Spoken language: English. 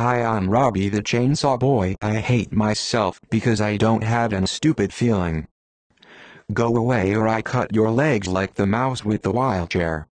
Hi I'm Robby the Chainsaw Boy I hate myself because I don't have an stupid feeling. Go away or I cut your legs like the mouse with the wheelchair.